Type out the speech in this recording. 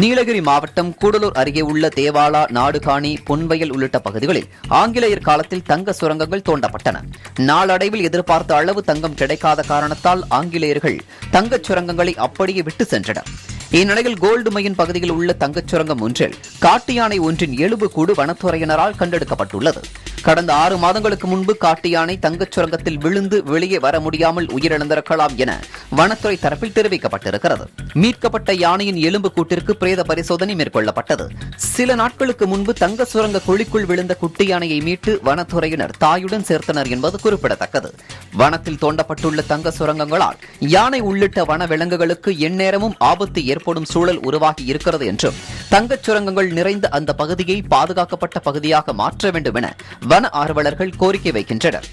நீலகிரி மாவட்டம் கூடலூர் அருகே உள்ள தேவாலா நாடுகாணி பொன்வயல் உள்ளிட்ட பகுதிகளில் ஆங்கிலேயர் காலத்தில் தங்க சுரங்கங்கள் தோண்டப்பட்டன. நாளடைவில் எதிர்பார்த்த அளவு தங்கம் கிடைக்காத காரணத்தால் ஆங்கிலேயர்கள் தங்கச் சுரங்கங்களை அப்படியே விட்டு சென்றனர். இந்நிலையில் கோல்டு மையின் பகுதியில் உள்ள தங்கச் சுரங்கம் ஒன்றில் காட்டு யானை ஒன்றின் எலும்பு கூடு வனத்துறையினரால் கண்டெடுக்கப்பட்டுள்ளது. கடந்த ஆறு மாதங்களுக்கு முன்பு காட்டு யானை தங்கச் சுரங்கத்தில் விழுந்து வெளியே வர முடியாமல் உயிரிழந்திருக்கலாம் என வனத்துறை தரப்பில் தெரிவிக்கப்பட்டிருக்கிறது. மீட்கப்பட்ட யானையின் எலும்பு கூட்டிற்கு பிரேத பரிசோதனை மேற்கொள்ளப்பட்டது. சில நாட்களுக்கு முன்பு தங்க சுரங்க குழிக்குள் விழுந்த குட்டி யானையை மீட்டு வனத்துறையினர் தாயுடன் சேர்த்தனர் என்பது குறிப்பிடத்தக்கது. வனத்தில் தோண்டப்பட்டுள்ள தங்க சுரங்கங்களால் யானை உள்ளிட்ட வன விலங்குகளுக்கு எந்நேரமும் ஆபத்து ஏற்படும் சூழல் உருவாகி இருக்கிறது என்றும் தங்கச் சுரங்கங்கள் நிறைந்த அந்த பகுதியை பாதுகாக்கப்பட்ட பகுதியாக மாற்ற வேண்டும் என வன ஆர்வலர்கள் கோரிக்கை வைக்கின்றனர்.